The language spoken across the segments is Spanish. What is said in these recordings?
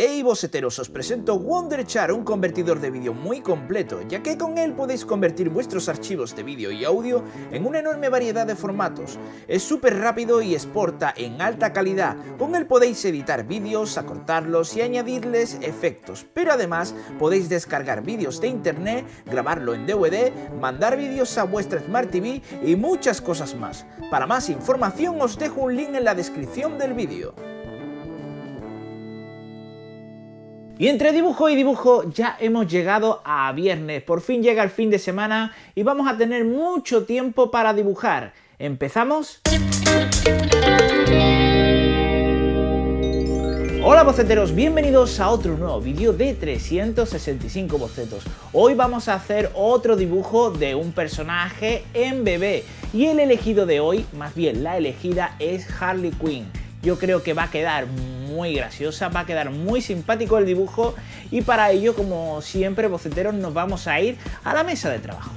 Hey boceteros, os presento Wonderchar, un convertidor de vídeo muy completo, ya que con él podéis convertir vuestros archivos de vídeo y audio en una enorme variedad de formatos. Es súper rápido y exporta en alta calidad, con él podéis editar vídeos, acortarlos y añadirles efectos, pero además podéis descargar vídeos de internet, grabarlo en DVD, mandar vídeos a vuestra Smart TV y muchas cosas más. Para más información os dejo un link en la descripción del vídeo. Y entre dibujo y dibujo ya hemos llegado a viernes, por fin llega el fin de semana y vamos a tener mucho tiempo para dibujar. ¿Empezamos? Hola boceteros, bienvenidos a otro nuevo vídeo de 365 bocetos. Hoy vamos a hacer otro dibujo de un personaje en bebé y el elegido de hoy, más bien la elegida es Harley Quinn. Yo creo que va a quedar muy graciosa, va a quedar muy simpático el dibujo y para ello, como siempre, boceteros, nos vamos a ir a la mesa de trabajo.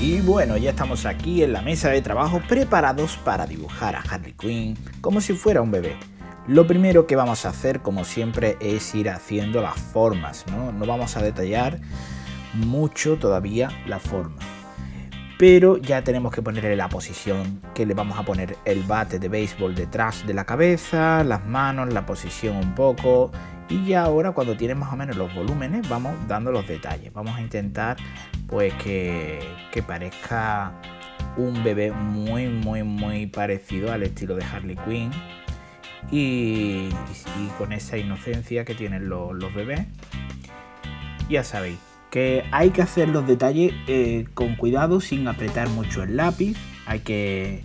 Y bueno, ya estamos aquí en la mesa de trabajo preparados para dibujar a Harley Quinn como si fuera un bebé. Lo primero que vamos a hacer, como siempre, es ir haciendo las formas, ¿no? No vamos a detallar mucho todavía la forma pero ya tenemos que ponerle la posición que le vamos a poner el bate de béisbol detrás de la cabeza, las manos, la posición un poco y ya ahora cuando tiene más o menos los volúmenes vamos dando los detalles. Vamos a intentar pues que, parezca un bebé muy muy muy parecido al estilo de Harley Quinn y, con esa inocencia que tienen los bebés. Ya sabéis, que hay que hacer los detalles eh, con cuidado sin apretar mucho el lápiz, hay que,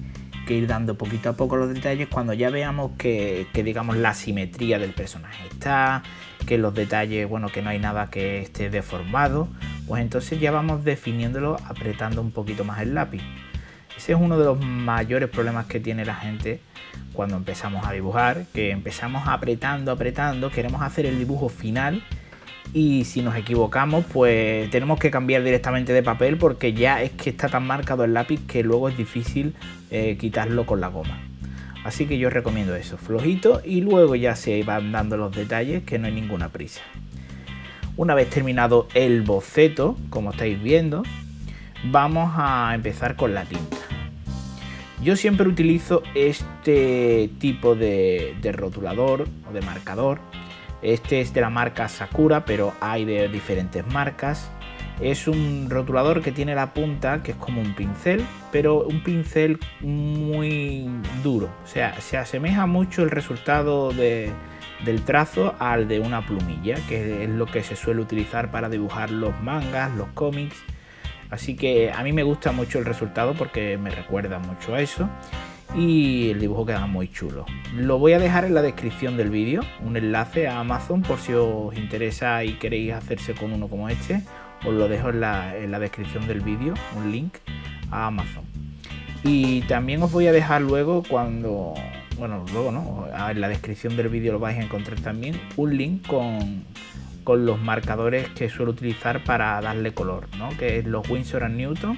ir dando poquito a poco los detalles cuando ya veamos que, digamos la simetría del personaje está, que los detalles, bueno, que no hay nada que esté deformado, pues entonces ya vamos definiéndolo apretando un poquito más el lápiz. Ese es uno de los mayores problemas que tiene la gente cuando empezamos a dibujar, que empezamos apretando, apretando, queremos hacer el dibujo final y si nos equivocamos pues tenemos que cambiar directamente de papel porque ya es que está tan marcado el lápiz que luego es difícil eh, quitarlo con la goma. Así que yo recomiendo eso, flojito y luego ya se van dando los detalles que no hay ninguna prisa. Una vez terminado el boceto, como estáis viendo, vamos a empezar con la tinta. Yo siempre utilizo este tipo de rotulador o de marcador este es de la marca Sakura, pero hay de diferentes marcas. Es un rotulador que tiene la punta que es como un pincel, pero un pincel muy duro. O sea, se asemeja mucho el resultado del trazo al de una plumilla, que es lo que se suele utilizar para dibujar los mangas, los cómics. Así que a mí me gusta mucho el resultado porque me recuerda mucho a eso y el dibujo queda muy chulo. Lo voy a dejar en la descripción del vídeo, un enlace a Amazon por si os interesa y queréis hacerse con uno como este, os lo dejo en la, descripción del vídeo, un link a Amazon. Y también os voy a dejar luego cuando, bueno, luego no, en la descripción del vídeo lo vais a encontrar también, un link con, con los marcadores que suelo utilizar para darle color, ¿no? que es los Winsor Newton,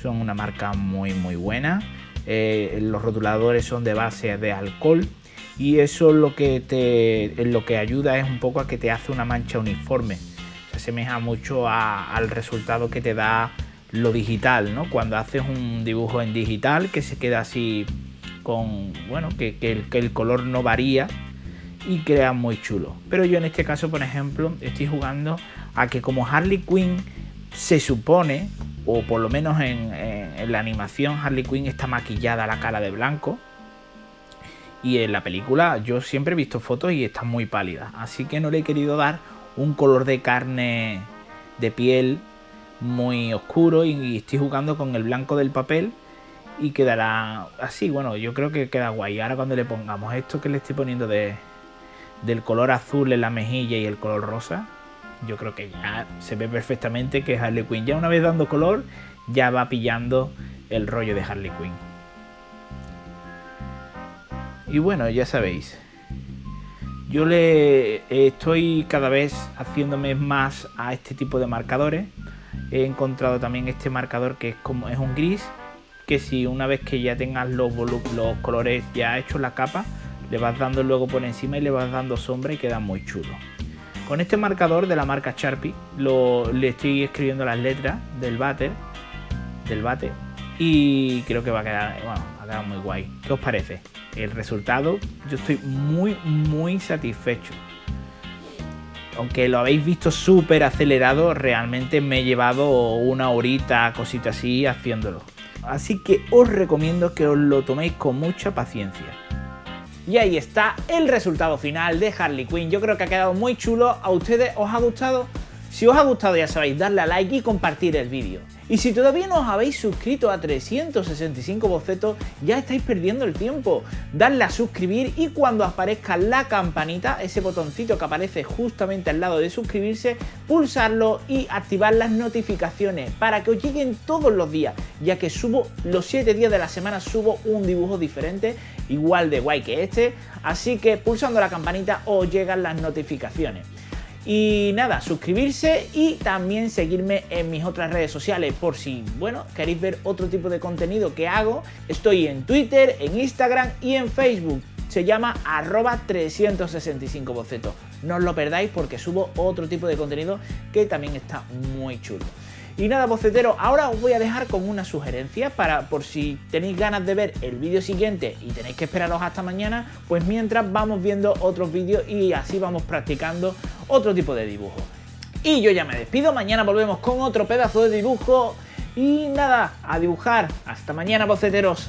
son una marca muy muy buena eh, los rotuladores son de base de alcohol y eso lo que te lo que ayuda es un poco a que te hace una mancha uniforme. Se asemeja mucho al resultado que te da lo digital, ¿no? Cuando haces un dibujo en digital que se queda así con, bueno, que, el, que el color no varía y queda muy chulo. Pero yo en este caso, por ejemplo, estoy jugando a que como Harley Quinn se supone o por lo menos en, la animación Harley Quinn está maquillada la cara de blanco. Y en la película yo siempre he visto fotos y está muy pálida. Así que no le he querido dar un color de carne de piel muy oscuro y estoy jugando con el blanco del papel y quedará así. Bueno, yo creo que queda guay. Ahora cuando le pongamos esto que le estoy poniendo de, del color azul en la mejilla y el color rosa, yo creo que ya se ve perfectamente que Harley Quinn ya una vez dando color ya va pillando el rollo de Harley Quinn. Y bueno, ya sabéis, yo le estoy cada vez haciéndome más a este tipo de marcadores. He encontrado también este marcador que es como es un gris, que si una vez que ya tengas los, los colores ya hechos la capa, le vas dando luego por encima y le vas dando sombra y queda muy chulo. Con este marcador de la marca Sharpie lo, le estoy escribiendo las letras del váter, del bate, y creo que va a quedar, bueno, va a quedar muy guay. ¿Qué os parece? El resultado, yo estoy muy, muy satisfecho. Aunque lo habéis visto súper acelerado, realmente me he llevado una horita, cosita así, haciéndolo. Así que os recomiendo que os lo toméis con mucha paciencia. Y ahí está el resultado final de Harley Quinn. Yo creo que ha quedado muy chulo. ¿A ustedes os ha gustado? Si os ha gustado ya sabéis, darle a like y compartir el vídeo. Y si todavía no os habéis suscrito a 365 bocetos, ya estáis perdiendo el tiempo. Darle a suscribir y cuando aparezca la campanita, ese botoncito que aparece justamente al lado de suscribirse, pulsarlo y activar las notificaciones para que os lleguen todos los días, ya que subo los 7 días de la semana, subo un dibujo diferente, igual de guay que este. Así que pulsando la campanita os llegan las notificaciones. Y nada, suscribirse y también seguirme en mis otras redes sociales por si, bueno, queréis ver otro tipo de contenido que hago. Estoy en Twitter, en Instagram y en Facebook. Se llama arroba 365 bocetos. No os lo perdáis porque subo otro tipo de contenido que también está muy chulo. Y nada, bocetero, ahora os voy a dejar con una sugerencia para por si tenéis ganas de ver el vídeo siguiente y tenéis que esperaros hasta mañana, pues mientras vamos viendo otros vídeos y así vamos practicando otro tipo de dibujo. Y yo ya me despido, mañana volvemos con otro pedazo de dibujo y nada, a dibujar. Hasta mañana, boceteros.